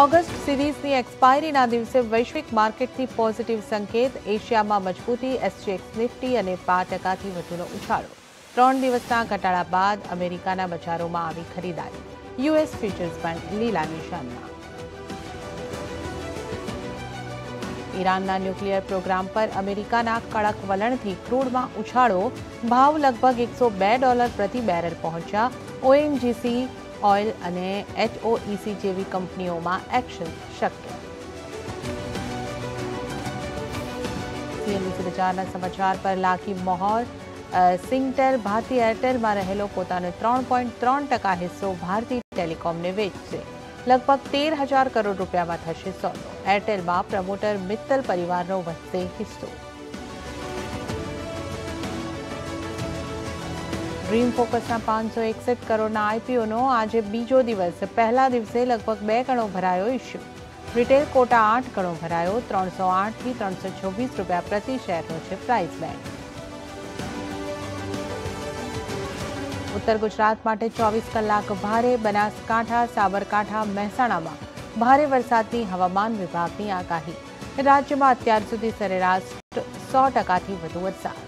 August સિરીઝની એક્સપાયરીના દિવસે વૈશ્વિક માર્કેટથી positive સંકેત, એશિયામાં મજબૂતી, એસજીએક્સ નિફ્ટી અને પાંચ ટકાથી વધુનો ઉછાળો. ત્રણ દિવસના ઘટાડા બાદ અમેરિકાના બજારોમાં આવી ખરીદારી. યુએસ ફ્યુચર્સ પણ લીલા નિશાનમાં. ઈરાનના ન્યુક્લિયર પ્રોગ્રામ પર અમેરિકાના કડક વલણથી ક્રૂડમાં ઉછાળો. ભાવ લગભગ એકસો બે ડોલર પ્રતિ બેરલ પહોંચ્યા. ઓએનજીસી ઓઇલ અને એચઓઈસી જેવી કંપનીઓમાં એક્શન શક્ય. સીએનબીસી બજારના સમાચાર પર લાખી મોહર. સિંગટેલ ભારતીય એરટેલમાં રહેલો પોતાનો ત્રણ પોઈન્ટ ત્રણ ટકા હિસ્સો ભારતીય ટેલિકોમને વેચશે. લગભગ તેર હજાર કરોડ રૂપિયામાં થશે સોદો. એરટેલમાં પ્રમોટર મિત્તલ પરિવારનો વધશે હિસ્સો. ડ્રીમ ફોકસના પાંચસો એકસઠ કરોડના આઈપીઓનો આજે બીજો દિવસ. પહેલા દિવસે લગભગ બે ગણો ભરાયો ઇશ્યુ રિટેલ કોટા આઠ ગણો ભરાયો, ત્રણસો આઠથી ત્રણસો છવ્વીસ રૂપિયા પ્રતિ શેરનો છે પ્રાઇસ બેન્ડ ઉત્તર ગુજરાત માટે ચોવીસ કલાક ભારે, બનાસકાંઠા, સાબરકાંઠા, મહેસાણામાં ભારે વરસાદની હવામાન વિભાગની આગાહી. રાજ્યમાં અત્યાર સુધી સરેરાશ સો ટકાથી વધુ વરસાદ.